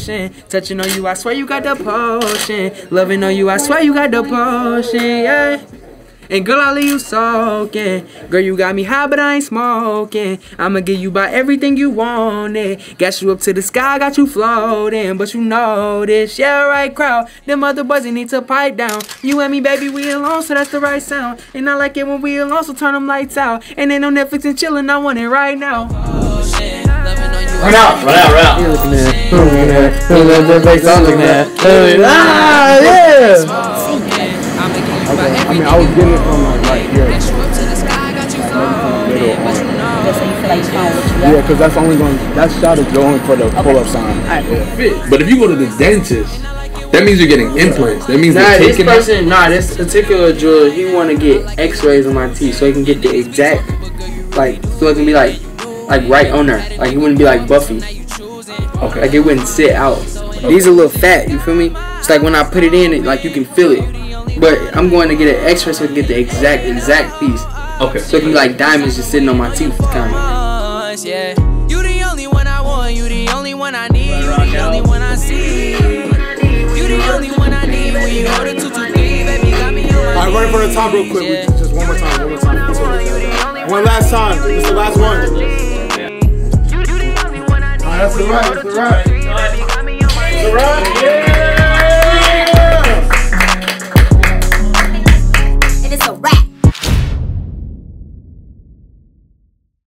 potion. Touching on you, I swear you got the potion. Loving on you, I swear you got the potion, yeah. And girl, I leave you soaking. Girl, you got me high, but I ain't smoking. I'ma give you by everything you wanted. Got you up to the sky, got you floating. But you know this, yeah, right, crowd. Them other boys, they need to pipe down. You and me, baby, we alone, so that's the right sound. And I like it when we alone, so turn them lights out. And ain't no Netflix and chillin', I want it right now. Run out, run out, run out. At. I'm looking at. Ah, yeah. Okay. I mean, I was getting it from like right here. Just so you feel like you found what you got. Yeah, because that's only going. That shot is going for the pull-up sign. Fit. But if you go to the dentist, that means you're getting implants. That means Nah, they're this person, nah, this particular jeweler, he want to get X-rays on my teeth so he can get the exact, like, so it can be like, like right on there. Like, he wouldn't be like Buffy. Okay. Like, it wouldn't sit out. These are a little fat. You feel me? It's like when I put it in, it, like you can feel it. But I'm going to get an X-ray so I can get the exact, exact piece. Okay. So it can be like diamonds just sitting on my teeth, kind of. yeah. You the only one I want, you the only one I need, you the only one I see. You the only one I need when you order two two three, baby, got me on my All right, run it from the top real quick. Yeah. Just one more time. One more time. One last time. This is the last one. All right, that's